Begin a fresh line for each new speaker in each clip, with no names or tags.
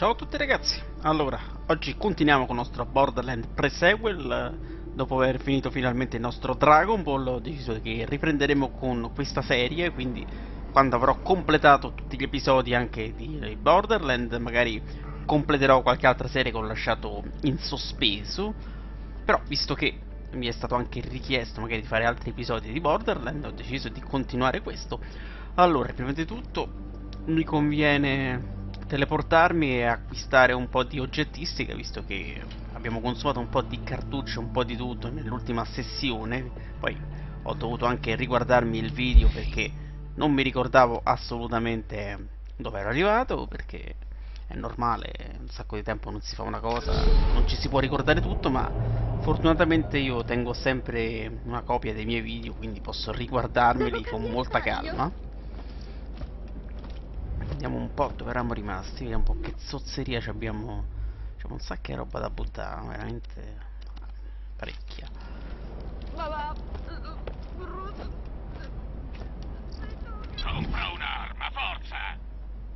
Ciao a tutti ragazzi, allora, oggi continuiamo con il nostro Borderland pre-sequel Dopo aver finito finalmente il nostro Dragon Ball. Ho deciso che riprenderemo con questa serie Quindi quando avrò completato tutti gli episodi anche di Borderland Magari completerò qualche altra serie che ho lasciato in sospeso. Però visto che mi è stato anche richiesto magari di fare altri episodi di Borderland Ho deciso di continuare questo. Allora, prima di tutto mi conviene teleportarmi e acquistare un po' di oggettistica visto che abbiamo consumato un po' di cartucce, un po' di tutto nell'ultima sessione. Poi ho dovuto anche riguardarmi il video perché non mi ricordavo assolutamente dove ero arrivato perché è normale, un sacco di tempo non si fa una cosa, non ci si può ricordare tutto ma fortunatamente io tengo sempre una copia dei miei video quindi posso riguardarmeli con molta calma Vediamo un po' dove eravamo rimasti, vediamo un po' che zozzeria abbiamo. C'è un sacco di roba da buttare, veramente parecchia.
Compra un'arma, forza!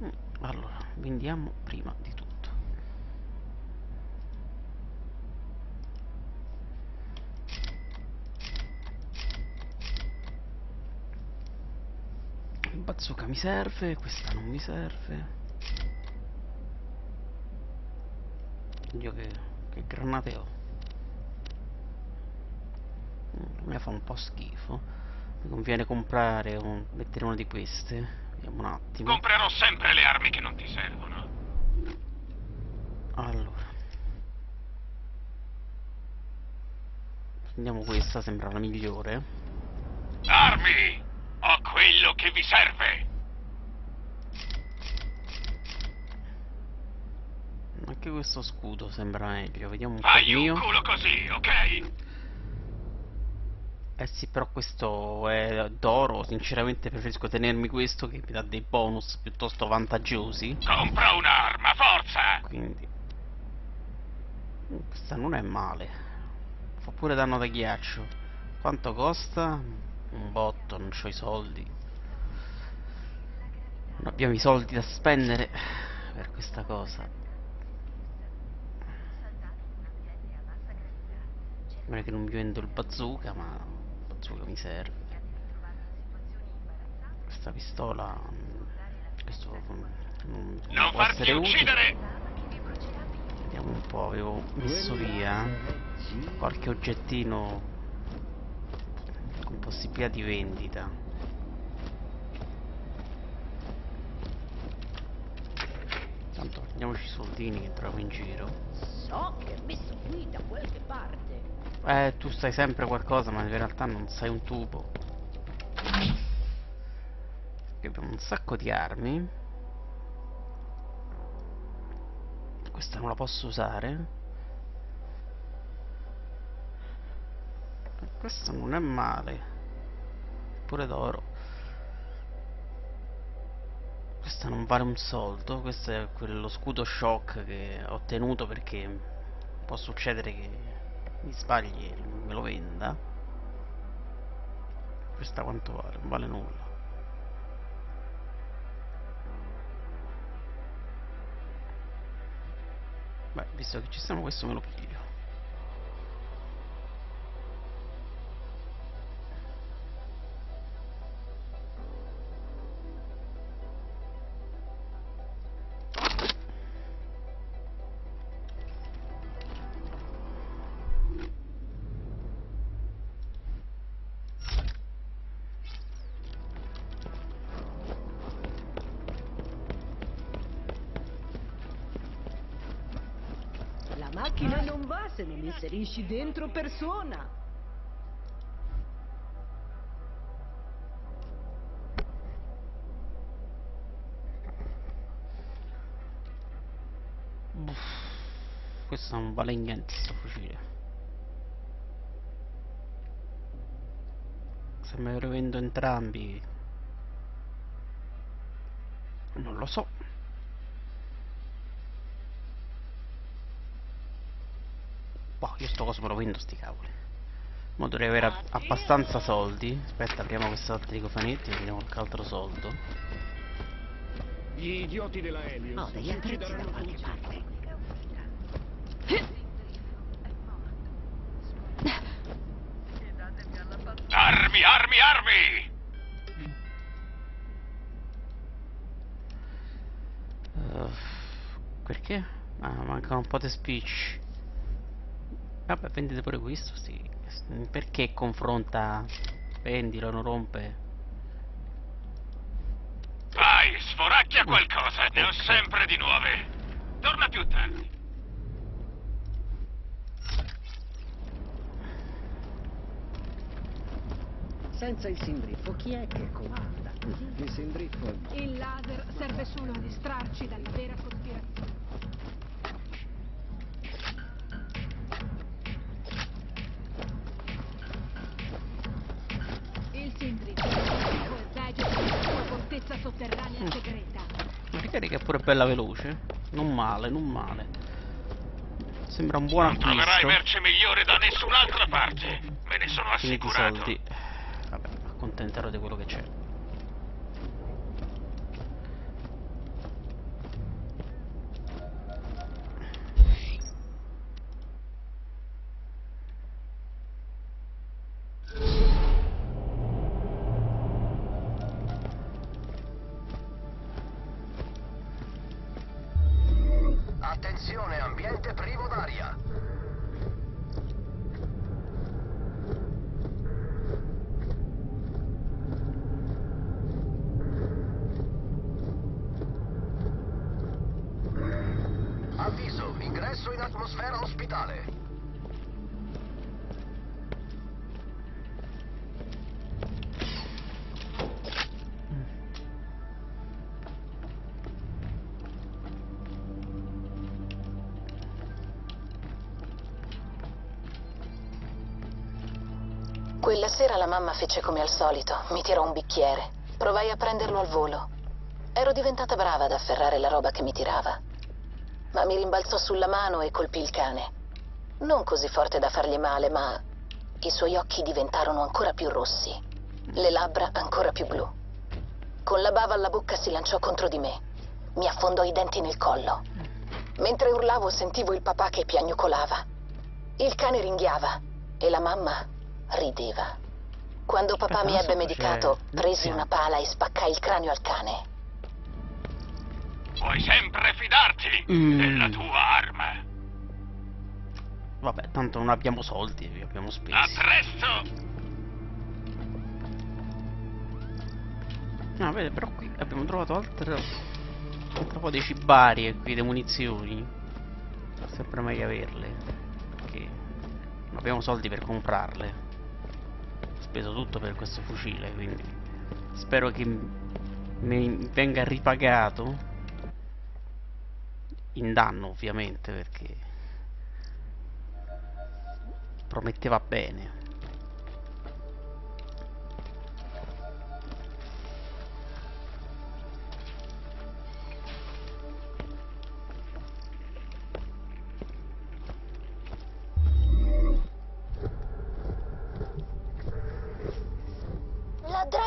Mm, allora, vendiamo prima di tutto. Bazooka mi serve, questa non mi serve. Dio che, che granate ho. Mm, a me fa un po' schifo. Mi conviene comprare un, mettere una di queste. Vediamo un attimo.
Comprerò sempre le armi che non ti servono.
Allora. Prendiamo questa, sembra la migliore.
Armi! Che vi serve!
Anche questo scudo sembra meglio, vediamo un
Fai
po' mio.
un culo così, ok?
Eh sì, però questo è d'oro, sinceramente preferisco tenermi questo che mi dà dei bonus piuttosto vantaggiosi.
Compra un'arma, forza!
Quindi... Questa non è male. Fa pure danno da ghiaccio. Quanto costa? un botto, non ho i soldi. Non abbiamo i soldi da spendere per questa cosa. È che non mi vendo il bazooka, ma il bazooka mi serve. Questa pistola... Questo non,
non, non può essere
uccidere! Vediamo un po', avevo messo via qualche oggettino con possibilità di vendita tanto prendiamoci i soldini che trovo in giro.
So che è messo qui da qualche parte.
Eh tu sai sempre qualcosa ma in realtà non sai un tubo. Abbiamo un sacco di armi. Questa non la posso usare. Questo non è male. Pure d'oro questo non vale un soldo. Questo è quello scudo shock che ho ottenuto perché può succedere che mi sbagli e me lo venda. Questa quanto vale? non vale nulla. Beh visto che ci siamo questo me lo piglio
macchina non va se non inserisci dentro persona.
questo non vale niente sto fucile. Se me lo vendo entrambi non lo so Boh, io sto coso me lo vendo sti cavoli. Ma dovrei avere abbastanza soldi. Aspetta, apriamo questi altri cofanetti e vediamo qualche altro soldo.
Gli idioti della Helios
Ho degli attrezzi da qualche parte.
Armi, armi, armi!
Uh, perché? Ah, mancano un po' di speech. Vabbè, vendete pure questo, sì. Perché confronta? Vendilo, non rompe.
Vai, sforacchia qualcosa, ne ho sempre di nuove. Torna più tardi.
Senza il sindriffo, chi è che comanda?
Il sindriffo è
Il laser serve solo a distrarci dalla vera cospirazione. Fortezza sotterranea segreta.
Magari che è pure bella veloce. Non male, non male. Sembra un buon
Non troverai
acquisto.
merce migliore da nessun'altra parte. Me ne sono
Finiti
assicurato.
soldi. Vabbè, accontenterò di quello che c'è.
Ambiente privo d'aria.
Sera la mamma fece come al solito, mi tirò un bicchiere. Provai a prenderlo al volo. Ero diventata brava ad afferrare la roba che mi tirava. Ma mi rimbalzò sulla mano e colpì il cane. Non così forte da fargli male, ma i suoi occhi diventarono ancora più rossi, le labbra ancora più blu. Con la bava alla bocca si lanciò contro di me. Mi affondò i denti nel collo. Mentre urlavo sentivo il papà che piagnucolava. Il cane ringhiava e la mamma rideva. Quando papà mi ebbe medicato, presi una pala e spaccai il cranio al cane.
Puoi sempre fidarti
Mm.
della tua arma.
Vabbè, tanto non abbiamo soldi, li abbiamo
A
spesi.
presto!
No, vede, però qui abbiamo trovato altre... Altro po' di cibari e qui, le munizioni. Sempre meglio averle. Perché non abbiamo soldi per comprarle. Speso tutto per questo fucile, quindi... Spero che mi venga ripagato. In danno, ovviamente, perché... Prometteva bene.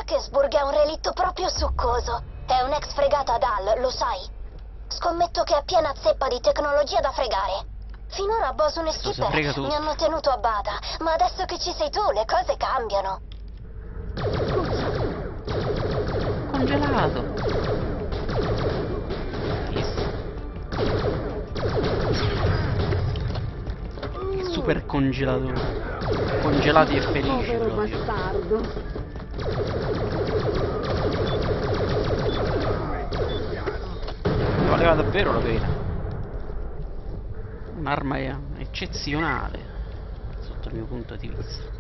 La Drakensburg è un relitto proprio succoso. È un ex fregato ad Al, lo sai. Scommetto che è piena zeppa di tecnologia da fregare. Finora Bosun e Skipper mi hanno tenuto a bada, ma adesso che ci sei tu le cose cambiano.
Congelato. Il super congelatore. Congelati e felici
Povero
proprio.
bastardo.
Valeva davvero la pena. Un'arma eccezionale sotto il mio punto di vista.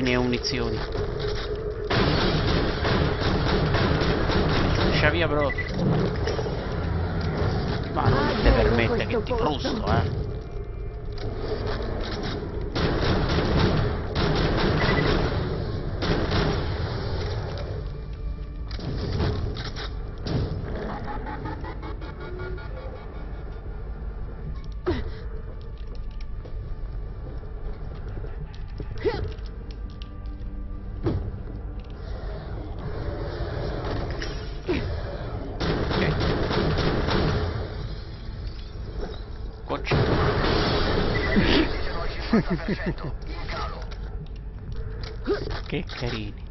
Metti X a finire munizioni. Lascia via proprio. Ma non ti permette che ti frusto, eh. Che carini.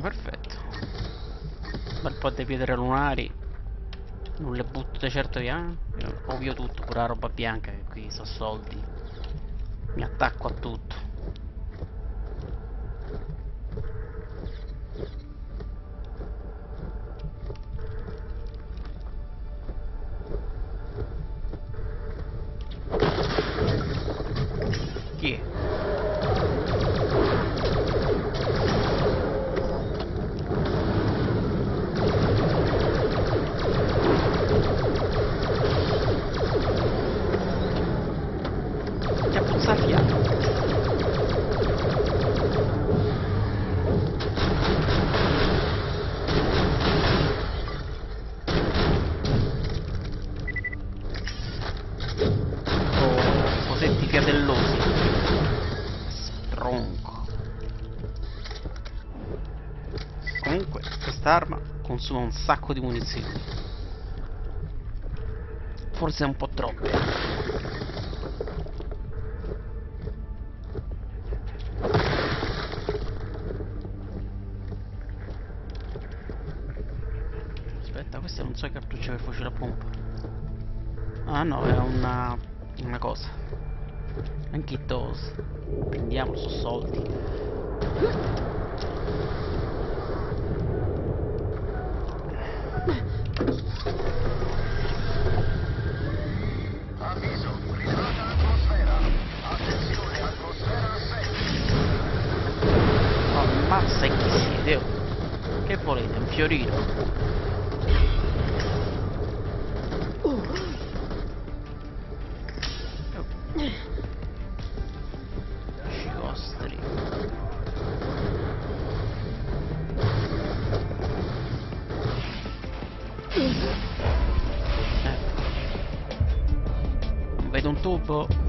Perfetto. Un bel po' di pietre lunari. Non le butto di certo via. Io Ovvio tutto, pure la roba bianca che qui so soldi. Mi attacco a tutto. Consuma un sacco di munizioni. Forse un po' troppe. Aspetta, queste non so cartucce per fucile a pompa. Ah no, è una, una cosa. Anche those. Prendiamolo, sono Scivostri. Ecco. Un tubo?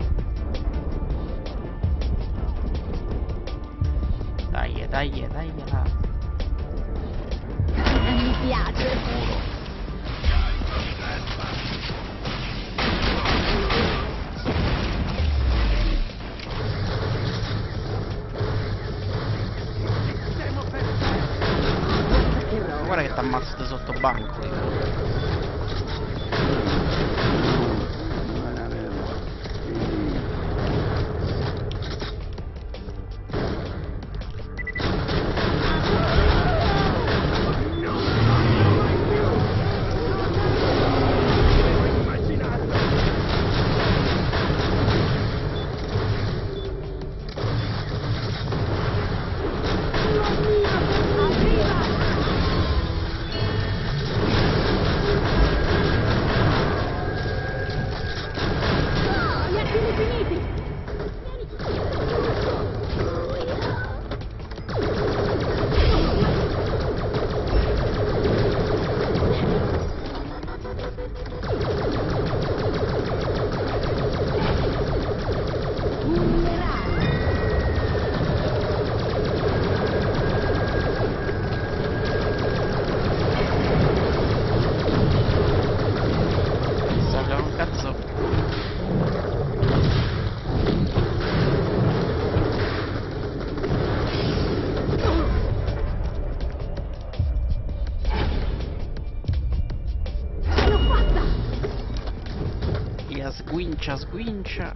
Sguincia, sguincia.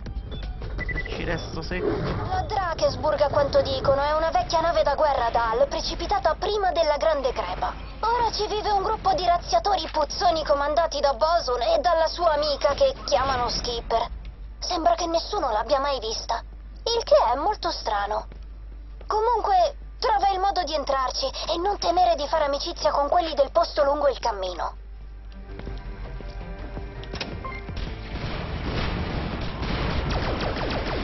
Ci resto secco.
La Drakensburg, a quanto dicono, è una vecchia nave da guerra Dal, precipitata prima della Grande Crepa. Ora ci vive un gruppo di razziatori puzzoni comandati da Boson e dalla sua amica che chiamano Skipper. Sembra che nessuno l'abbia mai vista, il che è molto strano. Comunque, trova il modo di entrarci e non temere di fare amicizia con quelli del posto lungo il cammino.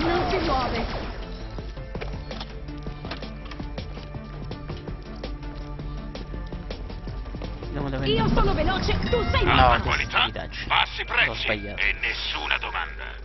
Non si muove.
Vediamo dove
Io sono veloce, tu sei
No,
lento.
Alta
che
qualità, bassi prezzi
sbagliato.
e nessuna domanda.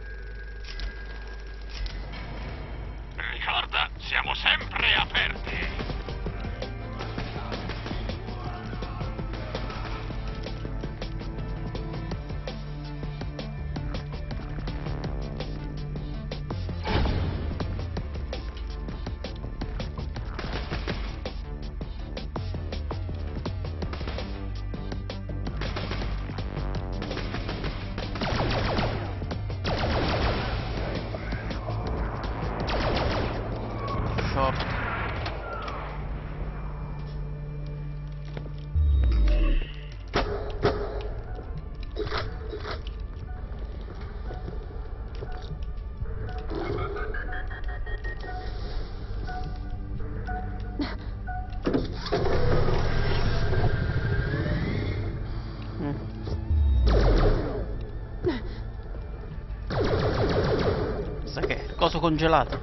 Congelato?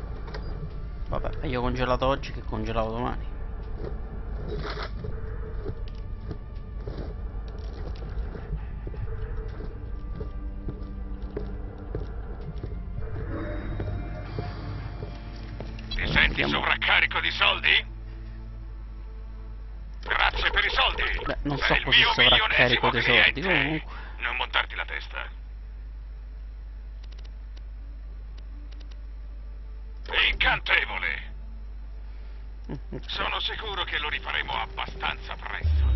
Vabbè, meglio congelato oggi che congelato domani.
Ti senti
Andiamo.
sovraccarico di soldi? Grazie per i soldi.
Beh, non
Sei
so così sovraccarico di soldi, comunque.
Non montarti la testa. Incantevole.
Mm, ok.
Sono sicuro che lo rifaremo abbastanza presto.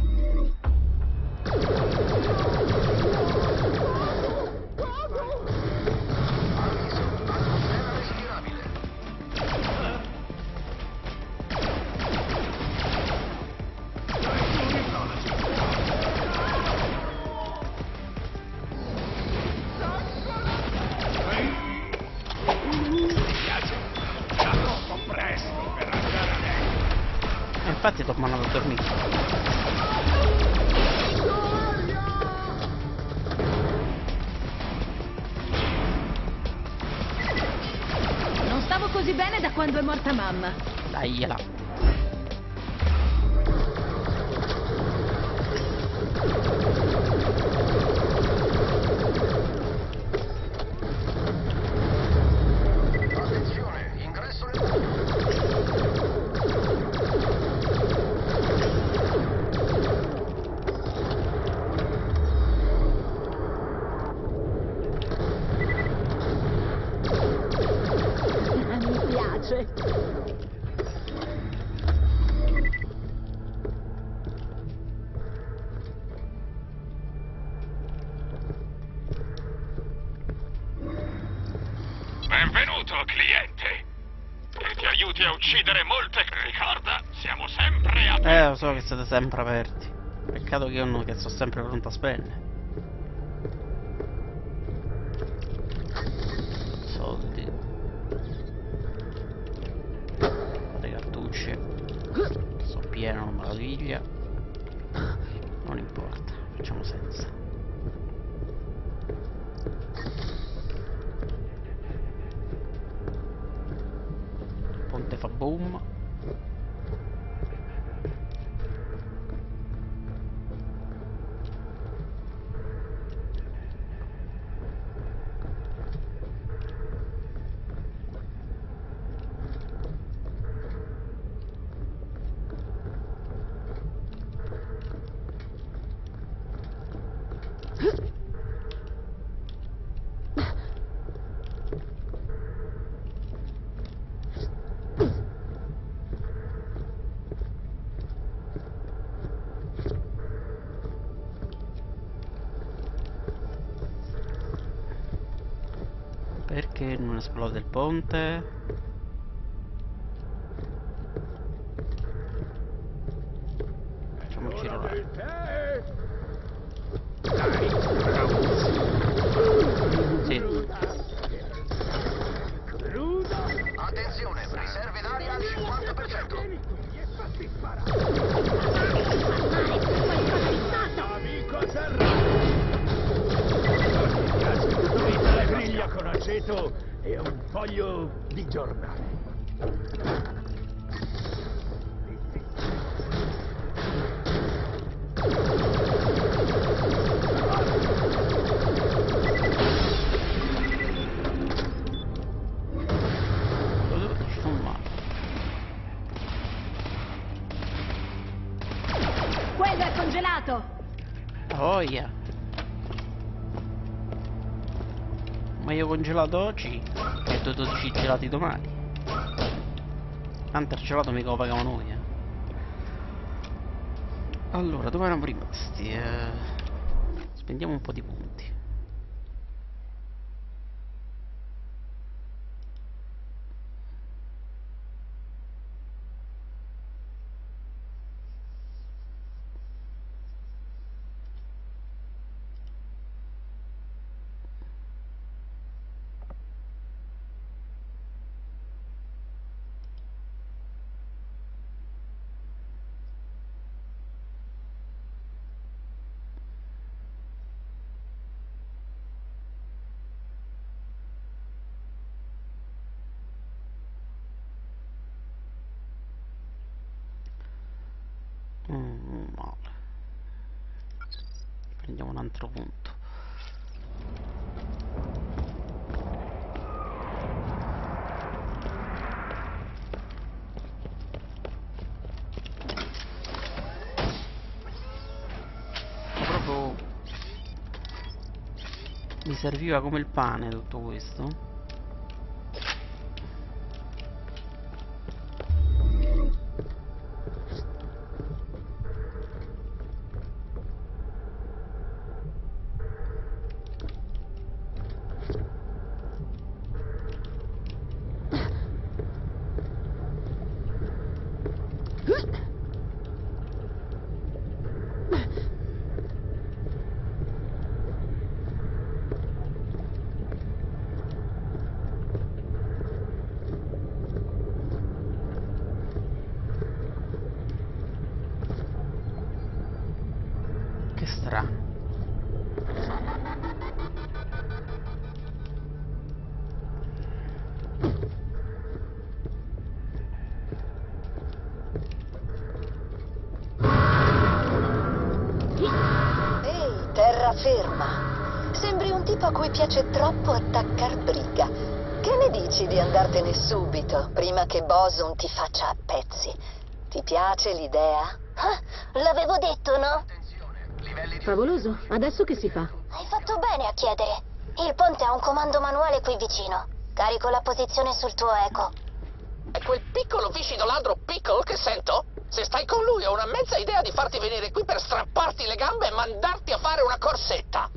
Bene da quando è morta mamma.
Dai,
sempre aperti.
Peccato che io non che sto sempre pronto a spendere. perché non esploda il ponte.
Congelato
oggi e tu 12 gelati domani. Tanto il gelato mica lo pagavamo noi, eh. Allora, dove eravamo rimasti? Eh, spendiamo un po' di punti. Mm, male. Prendiamo un altro punto. Ma proprio mi serviva come il pane tutto questo.
Terraferma. Sembri un tipo a cui piace troppo attaccar briga. Che ne dici di andartene subito, prima che Boson ti faccia a pezzi? Ti piace l'idea?
Ah, l'avevo detto, no?
Favoloso. Adesso che si fa?
Hai fatto bene a chiedere. Il ponte ha un comando manuale qui vicino. Carico la posizione sul tuo eco.
È quel piccolo viscido ladro Pickle che sento? Se stai con lui ho una mezza idea di farti venire qui per strapparti le gambe e mandarti a fare una corsetta.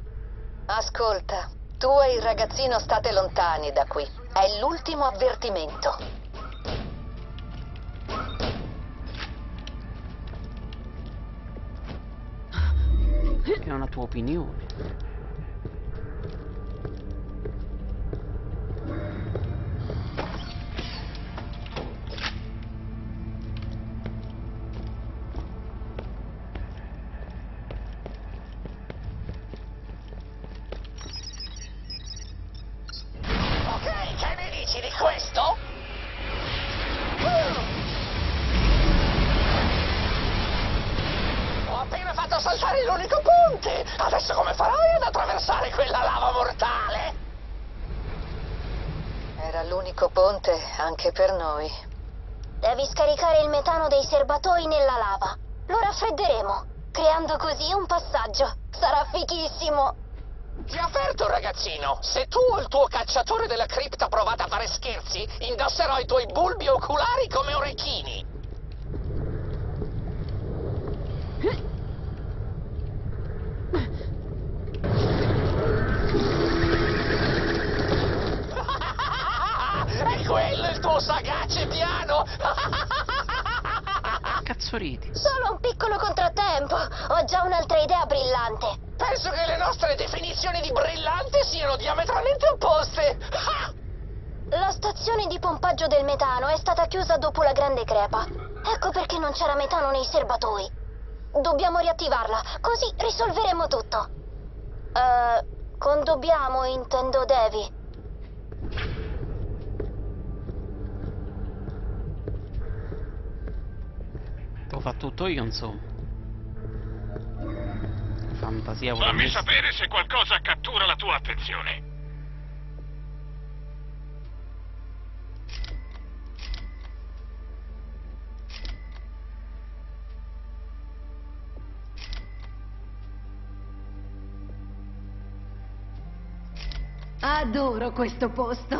Ascolta, tu e il ragazzino state lontani da qui. È l'ultimo avvertimento.
È una tua opinione.
Adesso come farai ad attraversare quella lava mortale?
Era l'unico ponte anche per noi.
Devi scaricare il metano dei serbatoi nella lava. Lo raffredderemo, creando così un passaggio. Sarà fichissimo.
Ti avverto, ragazzino, se tu o il tuo cacciatore della cripta provate a fare scherzi, indosserò i tuoi bulbi oculari come orecchini.
Cazzo ridi?
Solo un piccolo contrattempo. Ho già un'altra idea brillante.
Penso che le nostre definizioni di brillante siano diametralmente opposte!
La stazione di pompaggio del metano è stata chiusa dopo la grande crepa. Ecco perché non c'era metano nei serbatoi. Dobbiamo riattivarla, così risolveremo tutto. Eh, con dobbiamo intendo Devi.
Fare tutto io, insomma. Fantasia pure
Fammi
questa.
sapere se qualcosa cattura la tua attenzione.
Adoro questo posto.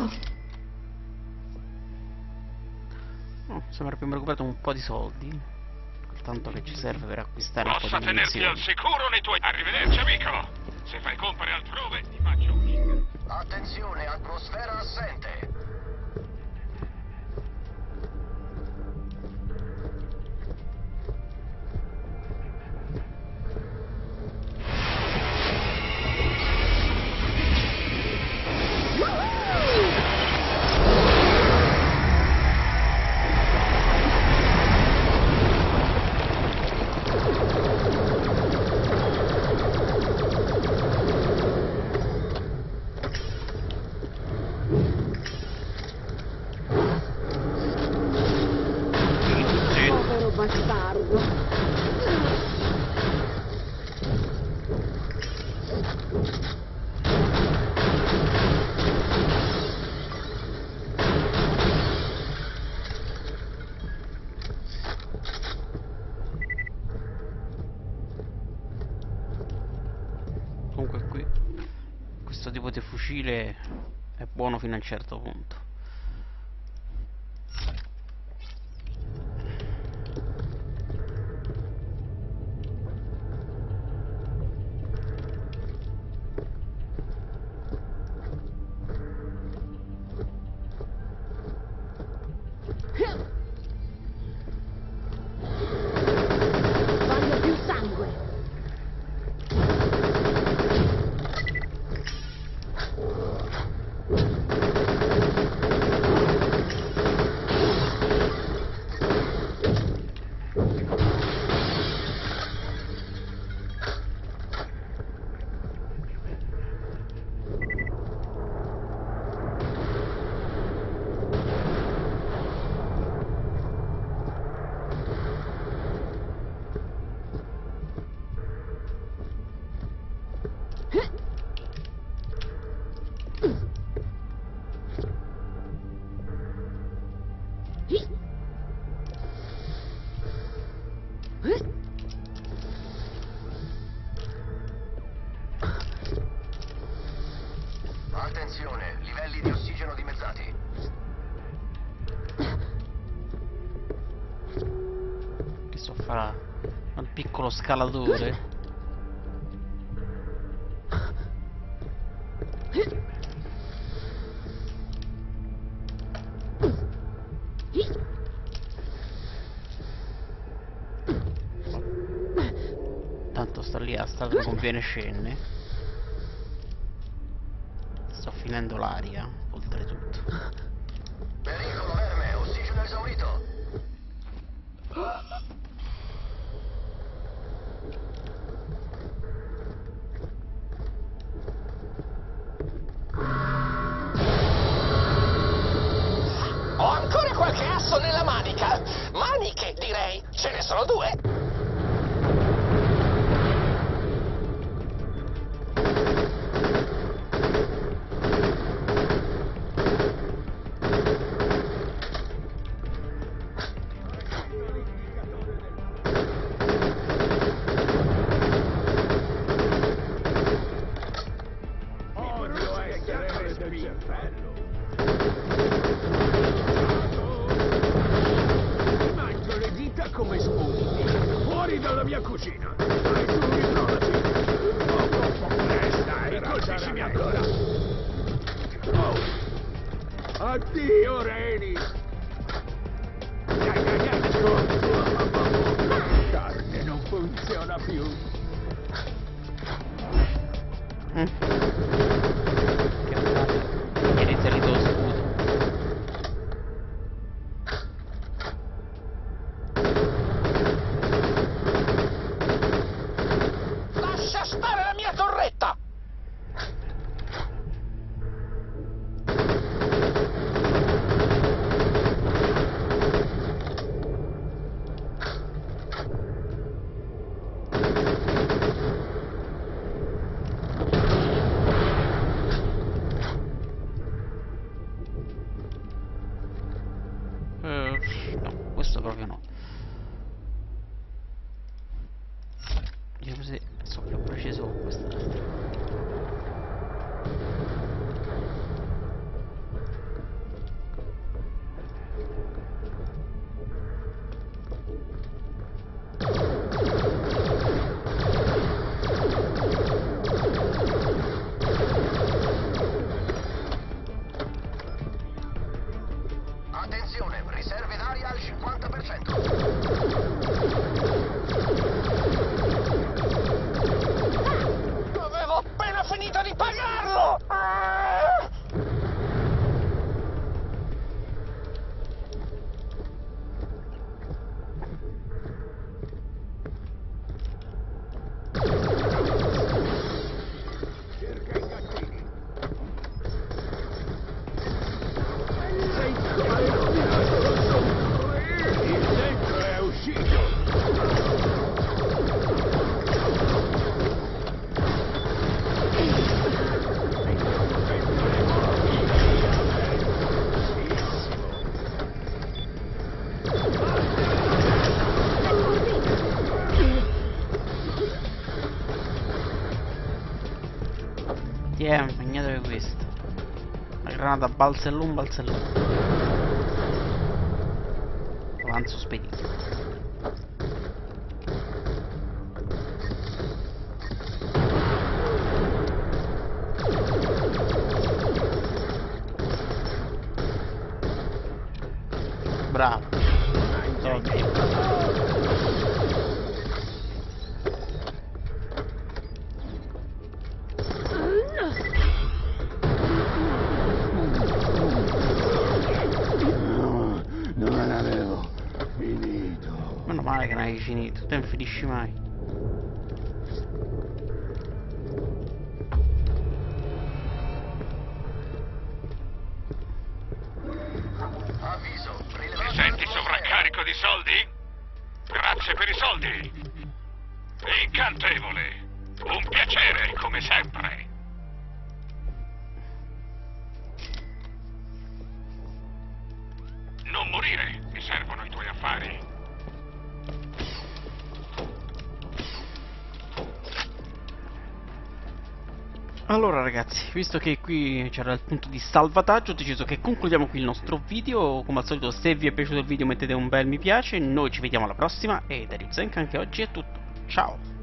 Oh, sembra abbiamo recuperato un po' di soldi. Tanto che ci serve per acquistare un po'
Possa
di
tenerti al
munizioni.
sicuro nei tuoi... Arrivederci, amico! Se fai compere altrove, ti faccio un...
Attenzione, atmosfera assente.
Fucile è buono fino a un certo
Attenzione, livelli di ossigeno dimezzati.
Che so fa un piccolo scalatore. Tanto sta lì a stato conviene scende. Finendo l'aria, oltretutto. Granata balzellum balzellum. Avanzo spedito.
Finito,
non finisci mai. Ragazzi, visto che qui c'era il punto di salvataggio, ho deciso che concludiamo qui il nostro video. Come al solito, se vi è piaciuto il video mettete un bel mi piace. Noi ci vediamo alla prossima e da Ryuzenka anche oggi è tutto. Ciao!